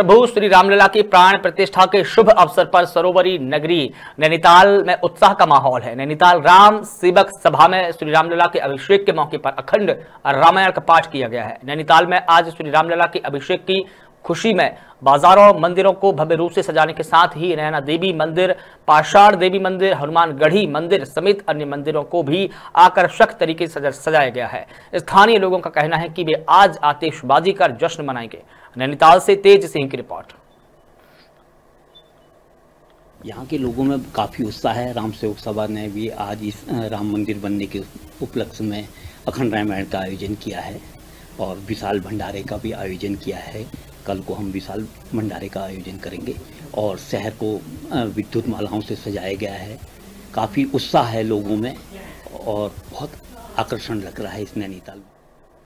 प्रभु श्री रामलला की प्राण प्रतिष्ठा के शुभ अवसर पर सरोवरी नगरी नैनीताल में उत्साह का माहौल है। नैनीताल राम सेवक सभा में श्री रामलला के अभिषेक के मौके पर अखंड रामायण का पाठ किया गया है। नैनीताल में आज श्री रामलला के अभिषेक की खुशी में बाजारों, मंदिरों को भव्य रूप से सजाने के साथ ही नैना देवी मंदिर, पाषाण देवी मंदिर हनुमान गढ़ी मंदिर समेत अन्य मंदिरों को भी आकर्षक तरीके से सजाया गया है। स्थानीय लोगों का कहना है कि वे आज आतिशबाजी कर जश्न मनाएँगे। नैनीताल से तेज सिंह की रिपोर्ट। यहाँ के लोगों में काफ़ी उत्साह है। राम सेवक सभा ने भी आज इस राम मंदिर बनने के उपलक्ष्य में अखंड रामायण का आयोजन किया है और विशाल भंडारे का भी आयोजन किया है। कल को हम विशाल भंडारे का आयोजन करेंगे और शहर को विद्युत मालाओं से सजाया गया है। काफ़ी उत्साह है लोगों में और बहुत आकर्षण लग रहा है इस नैनीताल में।